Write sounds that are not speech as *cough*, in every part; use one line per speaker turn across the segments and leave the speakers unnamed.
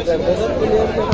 ठंडा कर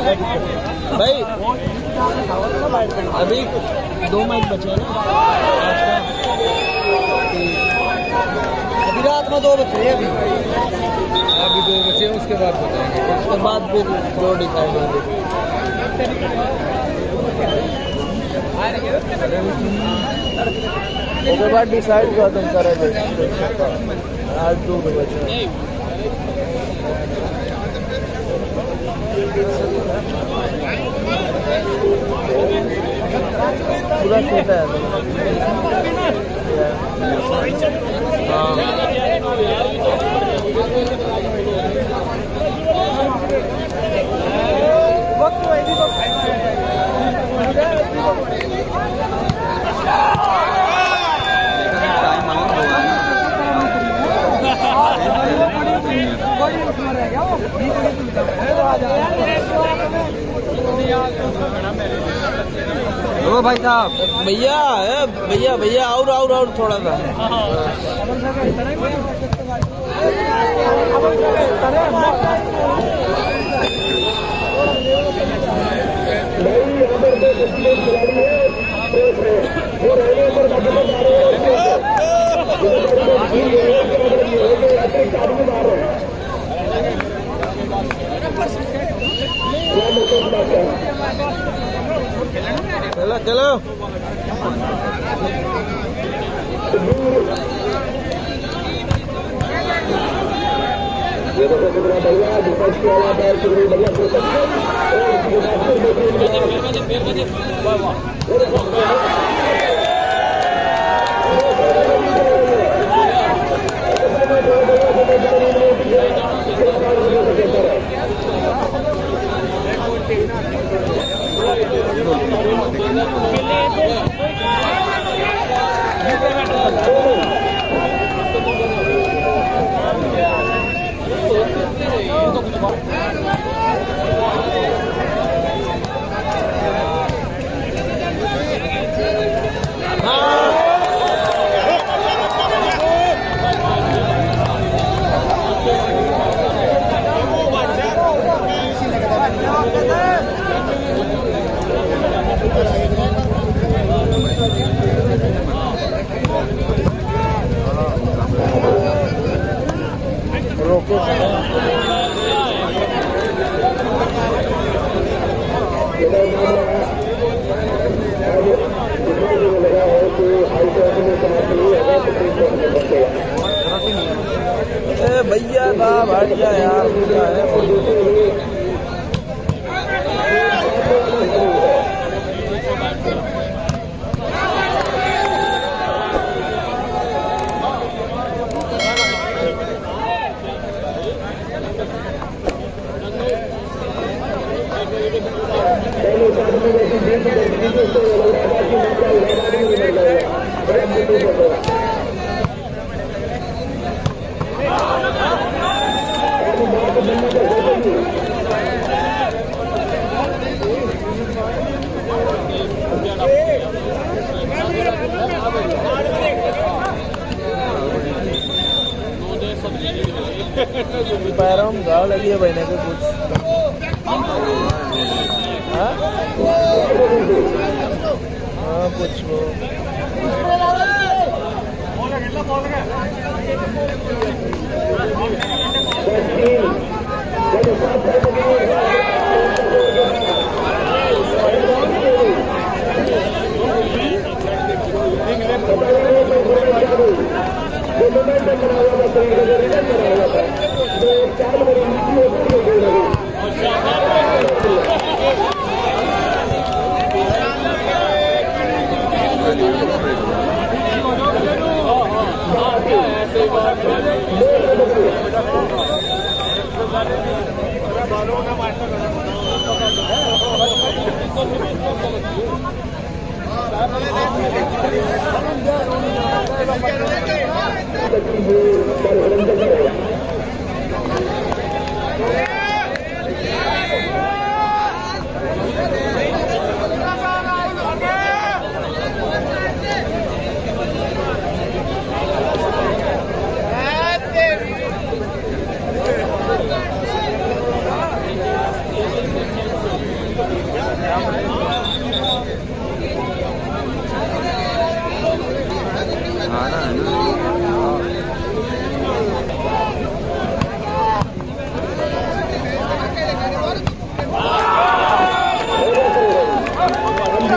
भाई अभी दो मैच बचे हैं ना। अभी रात में दो बचे हैं अभी।
अभी दो बचे हैं उसके बाद बताएँगे।
उसके बाद फिर दो डिसाइड होंगे। उसके बाद डिसाइड तुम करोगे। आज दो बचे हैं। पूरा छोटा है हाँ।
ओ भाई साहब
भैया भैया भैया और और और थोड़ा सा। *laughs* चलो चलो। रोको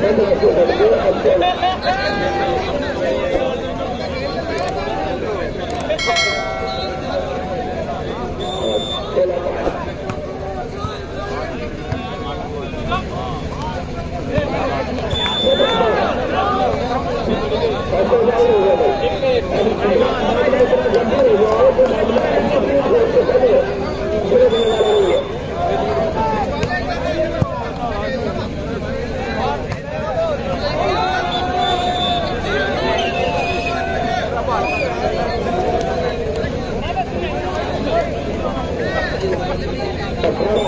Thank you. हाँ
हाँ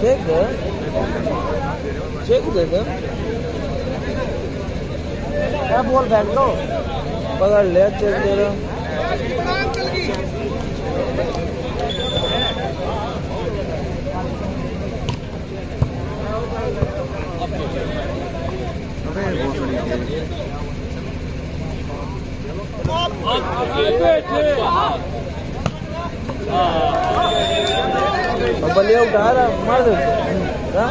चेक चेक दे दो क्या बोल बैठ दो पकड़ ले चेक दे रहा बलिया उठा रहा मार दे। हाँ?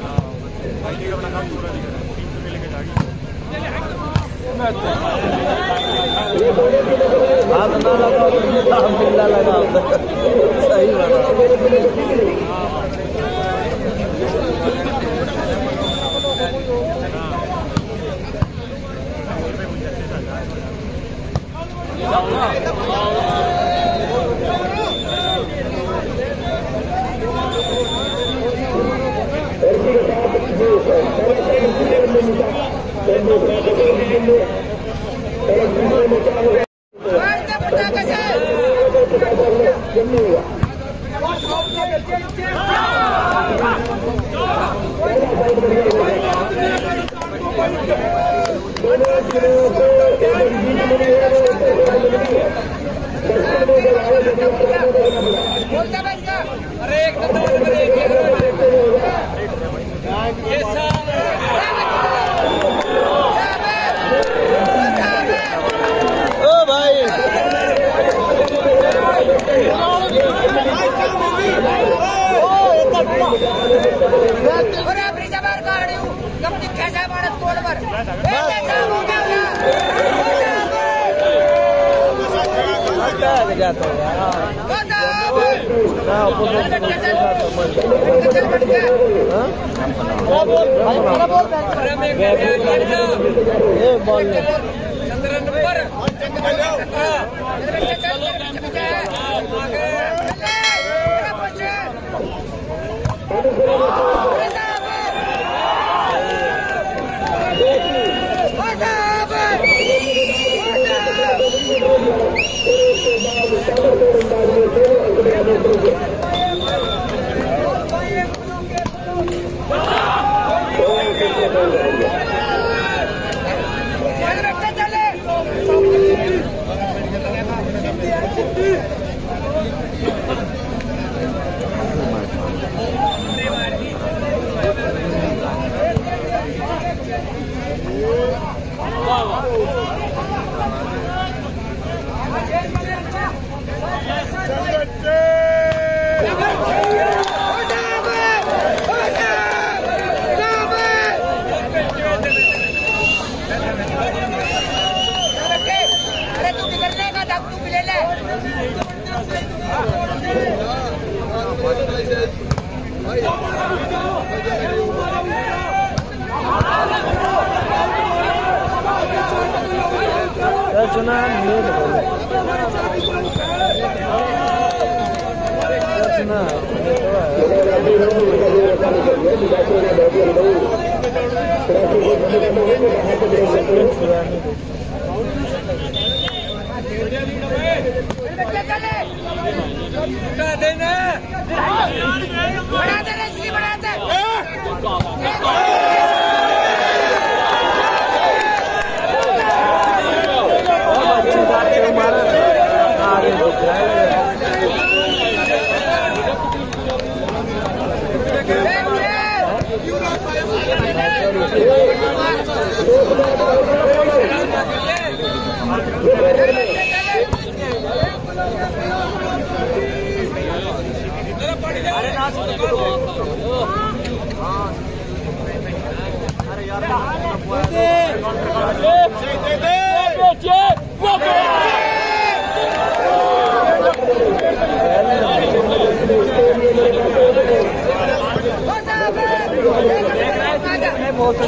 हाथ ना लगा बिल्ला लगाओ सही बात Oh, *laughs* Cadê, né? बहुत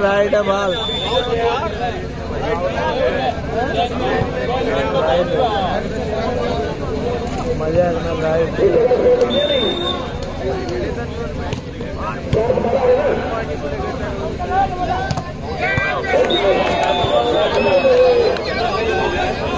राइट है बाल
मजा है right Thank you.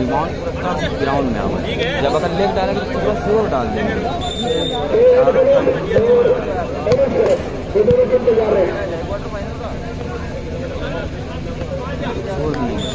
Live
ground में आओ जब अगर लेग डालेंगे तो पूरा फ्लोर डाल देंगे। छोड़ दिए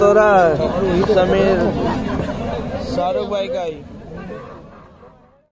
तोरा समीर शाहरुख भाई का ही।